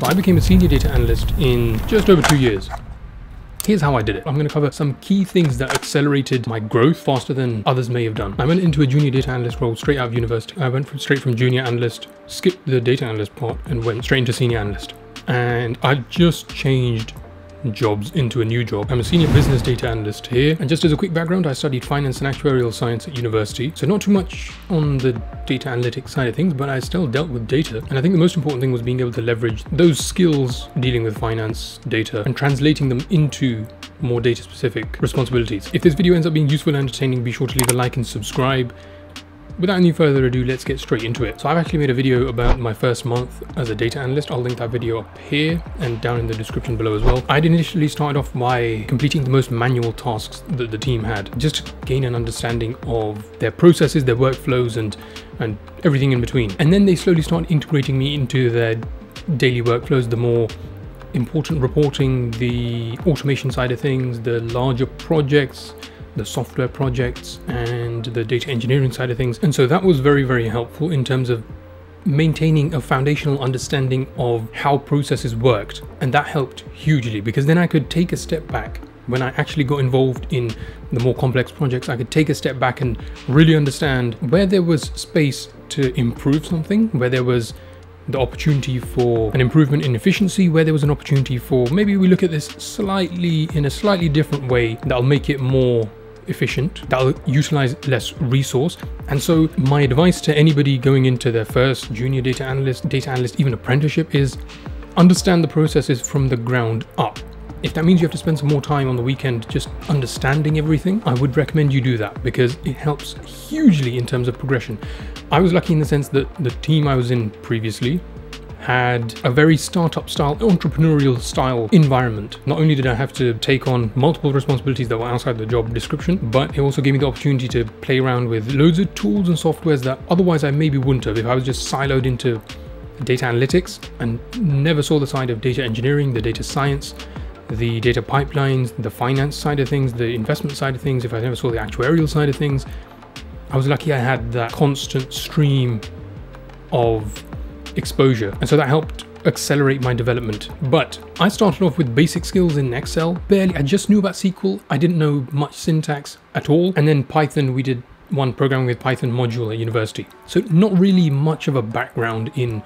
So I became a senior data analyst in just over two years. Here's how I did it. I'm going to cover some key things that accelerated my growth faster than others may have done. I went into a junior data analyst role straight out of university. I went from, straight from junior analyst, skipped the data analyst part and went straight into senior analyst. And I just changed jobs into a new job. I'm a senior business data analyst here. And just as a quick background, I studied finance and actuarial science at university. So not too much on the data analytics side of things, but I still dealt with data. And I think the most important thing was being able to leverage those skills dealing with finance data and translating them into more data specific responsibilities. If this video ends up being useful and entertaining, be sure to leave a like and subscribe without any further ado, let's get straight into it. So I've actually made a video about my first month as a data analyst. I'll link that video up here and down in the description below as well. I'd initially started off by completing the most manual tasks that the team had, just to gain an understanding of their processes, their workflows and, and everything in between. And then they slowly started integrating me into their daily workflows, the more important reporting, the automation side of things, the larger projects, the software projects and the data engineering side of things. And so that was very, very helpful in terms of maintaining a foundational understanding of how processes worked. And that helped hugely because then I could take a step back. When I actually got involved in the more complex projects, I could take a step back and really understand where there was space to improve something, where there was the opportunity for an improvement in efficiency, where there was an opportunity for maybe we look at this slightly in a slightly different way that'll make it more efficient, that'll utilize less resource. And so my advice to anybody going into their first junior data analyst, data analyst, even apprenticeship is understand the processes from the ground up. If that means you have to spend some more time on the weekend just understanding everything, I would recommend you do that because it helps hugely in terms of progression. I was lucky in the sense that the team I was in previously, had a very startup style, entrepreneurial style environment. Not only did I have to take on multiple responsibilities that were outside the job description, but it also gave me the opportunity to play around with loads of tools and softwares that otherwise I maybe wouldn't have if I was just siloed into data analytics and never saw the side of data engineering, the data science, the data pipelines, the finance side of things, the investment side of things, if I never saw the actuarial side of things. I was lucky I had that constant stream of exposure. And so that helped accelerate my development. But I started off with basic skills in Excel, barely, I just knew about SQL, I didn't know much syntax at all. And then Python, we did one programming with Python module at university. So not really much of a background in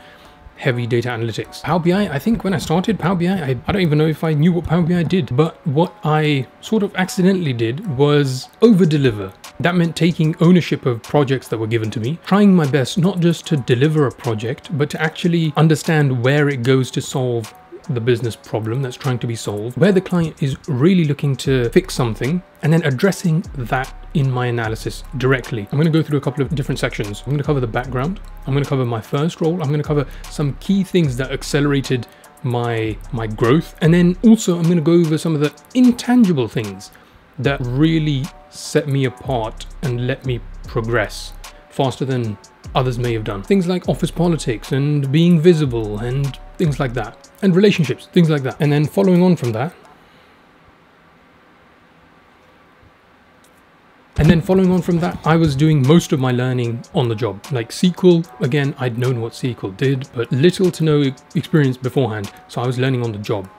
heavy data analytics. Power BI, I think when I started Power BI, I, I, don't even know if I knew what Power BI did, but what I sort of accidentally did was over deliver. That meant taking ownership of projects that were given to me, trying my best not just to deliver a project, but to actually understand where it goes to solve the business problem that's trying to be solved, where the client is really looking to fix something, and then addressing that in my analysis directly. I'm going to go through a couple of different sections. I'm going to cover the background. I'm going to cover my first role. I'm going to cover some key things that accelerated my my growth and then also I'm going to go over some of the intangible things that really set me apart and let me progress faster than others may have done. Things like office politics and being visible and things like that. And relationships, things like that. And then following on from that, And then following on from that, I was doing most of my learning on the job. Like SQL, again, I'd known what SQL did, but little to no experience beforehand. So I was learning on the job.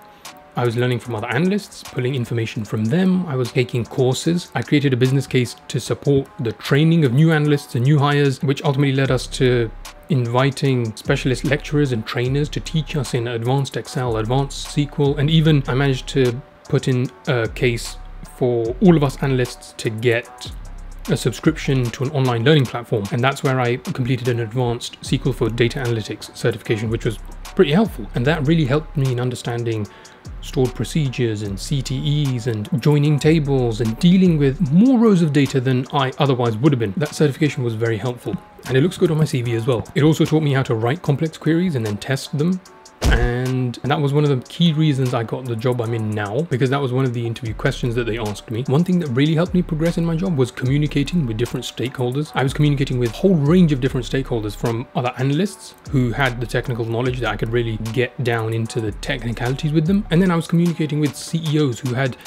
I was learning from other analysts, pulling information from them. I was taking courses. I created a business case to support the training of new analysts and new hires, which ultimately led us to inviting specialist lecturers and trainers to teach us in advanced Excel, advanced SQL, and even I managed to put in a case for all of us analysts to get a subscription to an online learning platform. And that's where I completed an advanced SQL for data analytics certification, which was pretty helpful. And that really helped me in understanding stored procedures and CTEs and joining tables and dealing with more rows of data than I otherwise would have been. That certification was very helpful and it looks good on my CV as well. It also taught me how to write complex queries and then test them and, that was one of the key reasons I got the job I'm in now because that was one of the interview questions that they asked me. One thing that really helped me progress in my job was communicating with different stakeholders. I was communicating with a whole range of different stakeholders from other analysts who had the technical knowledge that I could really get down into the technicalities with them. And then I was communicating with CEOs who had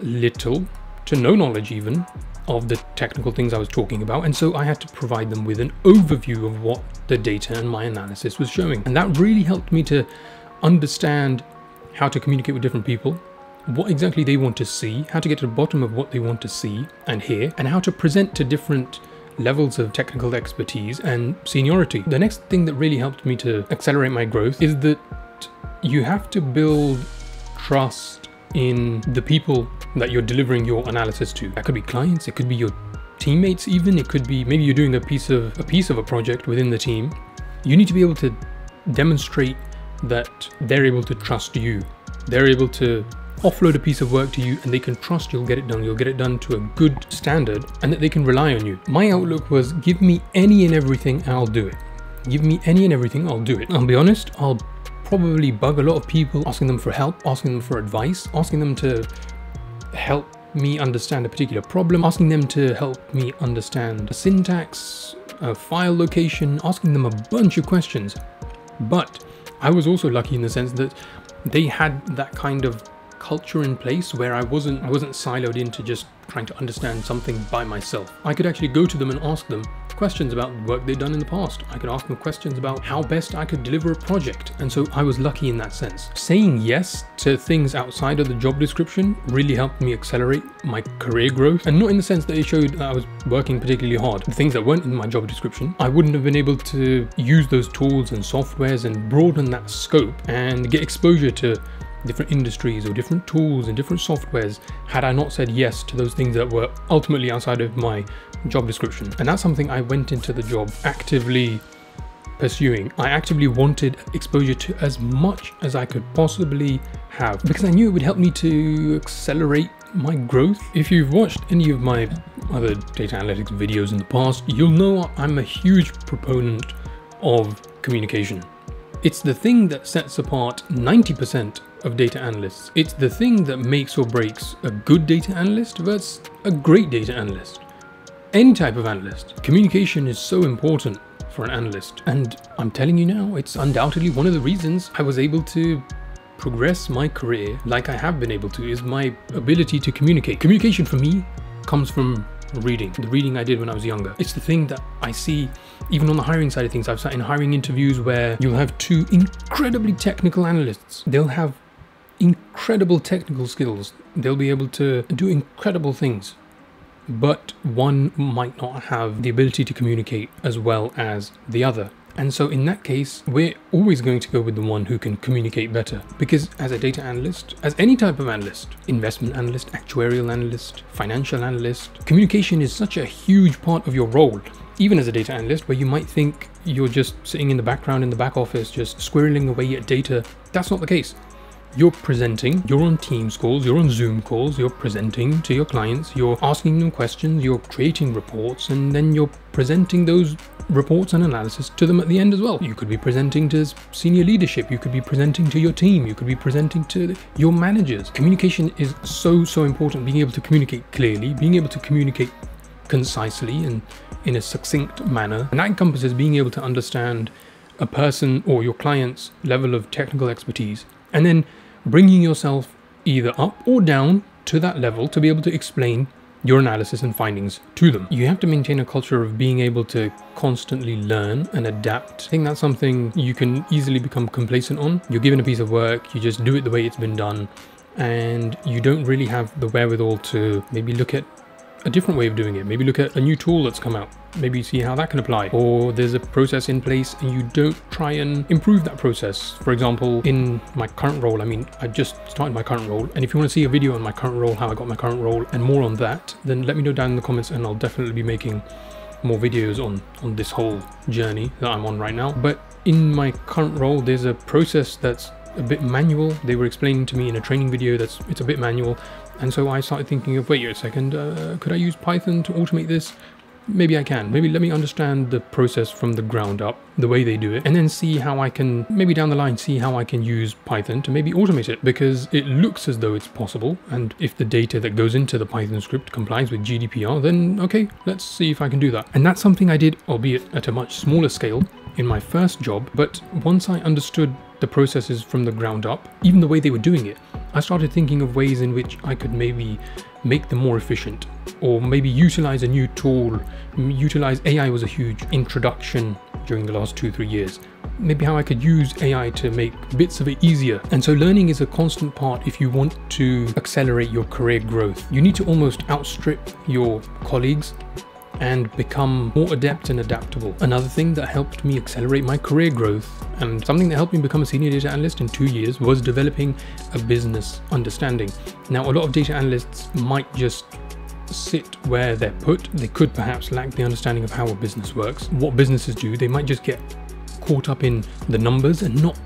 little to no knowledge even of the technical things I was talking about, and so I had to provide them with an overview of what the data and my analysis was showing. And that really helped me to understand how to communicate with different people, what exactly they want to see, how to get to the bottom of what they want to see and hear, and how to present to different levels of technical expertise and seniority. The next thing that really helped me to accelerate my growth is that you have to build trust in the people that you're delivering your analysis to. That could be clients, it could be your teammates even, it could be maybe you're doing a piece of a piece of a project within the team. You need to be able to demonstrate that they're able to trust you. They're able to offload a piece of work to you and they can trust you'll get it done. You'll get it done to a good standard and that they can rely on you. My outlook was give me any and everything, I'll do it. Give me any and everything, I'll do it. I'll be honest, I'll probably bug a lot of people asking them for help, asking them for advice, asking them to help me understand a particular problem, asking them to help me understand a syntax, a file location, asking them a bunch of questions. But I was also lucky in the sense that they had that kind of culture in place where I wasn't I wasn't siloed into just trying to understand something by myself. I could actually go to them and ask them questions about work they'd done in the past. I could ask them questions about how best I could deliver a project. And so I was lucky in that sense. Saying yes to things outside of the job description really helped me accelerate my career growth. And not in the sense that it showed that I was working particularly hard. The things that weren't in my job description, I wouldn't have been able to use those tools and softwares and broaden that scope and get exposure to different industries or different tools and different softwares had I not said yes to those things that were ultimately outside of my job description. And that's something I went into the job actively pursuing. I actively wanted exposure to as much as I could possibly have because I knew it would help me to accelerate my growth. If you've watched any of my other data analytics videos in the past, you'll know I'm a huge proponent of communication. It's the thing that sets apart 90% of data analysts. It's the thing that makes or breaks a good data analyst versus a great data analyst. Any type of analyst. Communication is so important for an analyst. And I'm telling you now, it's undoubtedly one of the reasons I was able to progress my career like I have been able to is my ability to communicate. Communication for me comes from reading, the reading I did when I was younger. It's the thing that I see even on the hiring side of things. I've sat in hiring interviews where you'll have two incredibly technical analysts. They'll have incredible technical skills. They'll be able to do incredible things. But one might not have the ability to communicate as well as the other. And so in that case, we're always going to go with the one who can communicate better. Because as a data analyst, as any type of analyst, investment analyst, actuarial analyst, financial analyst, communication is such a huge part of your role. Even as a data analyst, where you might think you're just sitting in the background in the back office, just squirreling away at data, that's not the case you're presenting, you're on Teams calls, you're on Zoom calls, you're presenting to your clients, you're asking them questions, you're creating reports, and then you're presenting those reports and analysis to them at the end as well. You could be presenting to senior leadership, you could be presenting to your team, you could be presenting to your managers. Communication is so, so important. Being able to communicate clearly, being able to communicate concisely and in a succinct manner. And that encompasses being able to understand a person or your client's level of technical expertise and then bringing yourself either up or down to that level to be able to explain your analysis and findings to them. You have to maintain a culture of being able to constantly learn and adapt. I think that's something you can easily become complacent on. You're given a piece of work, you just do it the way it's been done, and you don't really have the wherewithal to maybe look at a different way of doing it. Maybe look at a new tool that's come out. Maybe see how that can apply. Or there's a process in place and you don't try and improve that process. For example, in my current role, I mean, I just started my current role. And if you want to see a video on my current role, how I got my current role and more on that, then let me know down in the comments and I'll definitely be making more videos on, on this whole journey that I'm on right now. But in my current role, there's a process that's a bit manual. They were explaining to me in a training video that's it's a bit manual. And so I started thinking of, wait a second, uh, could I use Python to automate this? Maybe I can. Maybe let me understand the process from the ground up, the way they do it, and then see how I can, maybe down the line, see how I can use Python to maybe automate it because it looks as though it's possible. And if the data that goes into the Python script complies with GDPR, then okay, let's see if I can do that. And that's something I did, albeit at a much smaller scale, in my first job. But once I understood the processes from the ground up, even the way they were doing it, I started thinking of ways in which I could maybe make them more efficient or maybe utilize a new tool. Utilize AI was a huge introduction during the last two, three years. maybe how I could use AI to make bits of it easier. And so learning is a constant part if you want to accelerate your career growth. You need to almost outstrip your colleagues and become more adept and adaptable. Another thing that helped me accelerate my career growth and something that helped me become a senior data analyst in two years was developing a business understanding. Now, a lot of data analysts might just sit where they're put. They could perhaps lack the understanding of how a business works, what businesses do. They might just get caught up in the numbers and not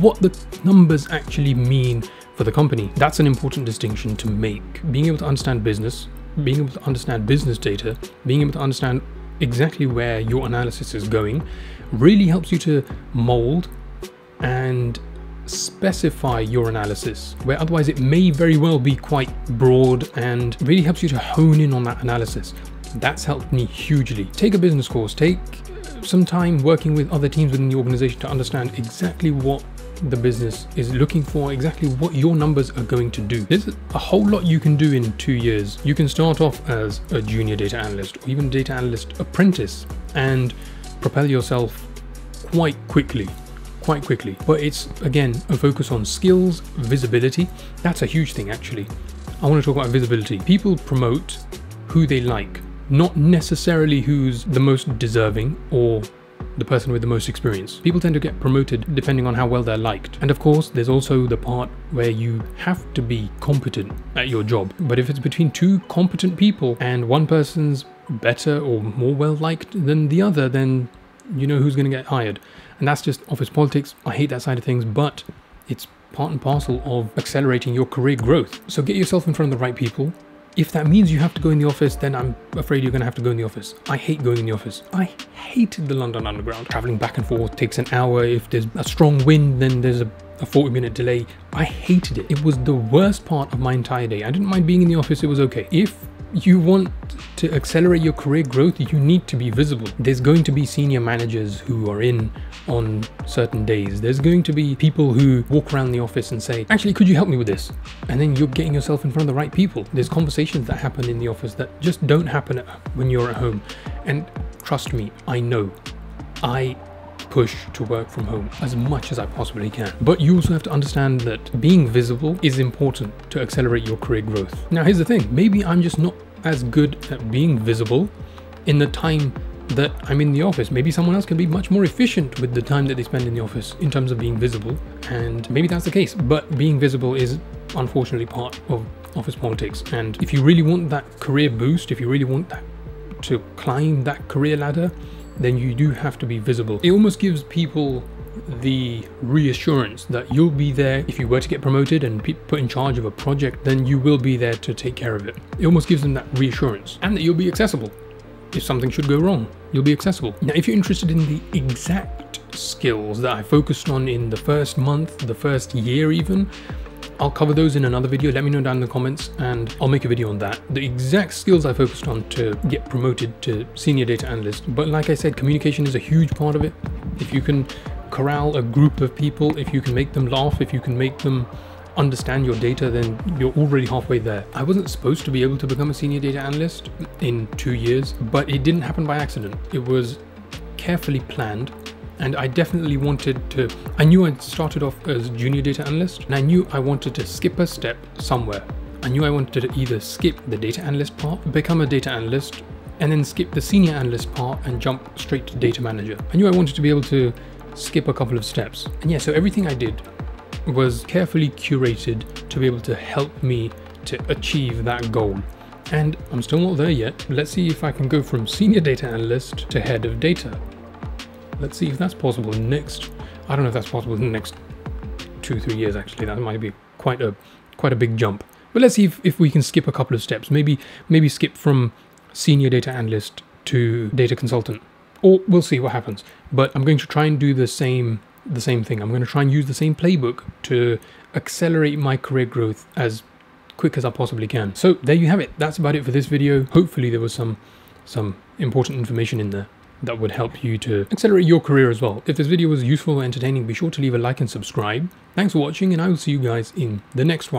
what the numbers actually mean for the company. That's an important distinction to make. Being able to understand business being able to understand business data, being able to understand exactly where your analysis is going, really helps you to mold and specify your analysis, where otherwise it may very well be quite broad and really helps you to hone in on that analysis. That's helped me hugely. Take a business course, take uh, some time working with other teams within the organization to understand exactly what the business is looking for exactly what your numbers are going to do. There's a whole lot you can do in two years. You can start off as a junior data analyst or even data analyst apprentice and propel yourself quite quickly quite quickly but it's again a focus on skills visibility that's a huge thing actually i want to talk about visibility people promote who they like not necessarily who's the most deserving or the person with the most experience. People tend to get promoted depending on how well they're liked. And of course, there's also the part where you have to be competent at your job. But if it's between two competent people and one person's better or more well liked than the other, then you know who's going to get hired. And that's just office politics. I hate that side of things, but it's part and parcel of accelerating your career growth. So get yourself in front of the right people, if that means you have to go in the office, then I'm afraid you're to have to go in the office. I hate going in the office. I hated the London Underground. Traveling back and forth takes an hour. If there's a strong wind, then there's a, a 40 minute delay. I hated it. It was the worst part of my entire day. I didn't mind being in the office. It was okay. If you want to accelerate your career growth, you need to be visible. There's going to be senior managers who are in on certain days. There's going to be people who walk around the office and say, actually, could you help me with this? And then you're getting yourself in front of the right people. There's conversations that happen in the office that just don't happen when you're at home. And trust me, I know. I push to work from home as much as I possibly can. But you also have to understand that being visible is important to accelerate your career growth. Now, here's the thing maybe I'm just not as good at being visible in the time that I'm in the office. Maybe someone else can be much more efficient with the time that they spend in the office in terms of being visible. And maybe that's the case, but being visible is unfortunately part of office politics. And if you really want that career boost, if you really want that to climb that career ladder, then you do have to be visible. It almost gives people the reassurance that you'll be there if you were to get promoted and put in charge of a project, then you will be there to take care of it. It almost gives them that reassurance and that you'll be accessible. If something should go wrong, you'll be accessible. Now, if you're interested in the exact skills that I focused on in the first month, the first year even, I'll cover those in another video. Let me know down in the comments and I'll make a video on that. The exact skills I focused on to get promoted to senior data analyst. But like I said, communication is a huge part of it. If you can corral a group of people, if you can make them laugh, if you can make them understand your data, then you're already halfway there. I wasn't supposed to be able to become a senior data analyst in two years, but it didn't happen by accident. It was carefully planned and I definitely wanted to, I knew I started off as junior data analyst and I knew I wanted to skip a step somewhere. I knew I wanted to either skip the data analyst part, become a data analyst, and then skip the senior analyst part and jump straight to data manager. I knew I wanted to be able to skip a couple of steps. And yeah, so everything I did was carefully curated to be able to help me to achieve that goal. And I'm still not there yet. Let's see if I can go from senior data analyst to head of data. Let's see if that's possible in next, I don't know if that's possible in the next two, three years actually. That might be quite a quite a big jump. But let's see if, if we can skip a couple of steps. Maybe maybe skip from senior data analyst to data consultant. Or we'll see what happens. But I'm going to try and do the same the same thing. I'm going to try and use the same playbook to accelerate my career growth as quick as I possibly can. So there you have it. That's about it for this video. Hopefully there was some some important information in there that would help you to accelerate your career as well. If this video was useful or entertaining, be sure to leave a like and subscribe. Thanks for watching and I will see you guys in the next one.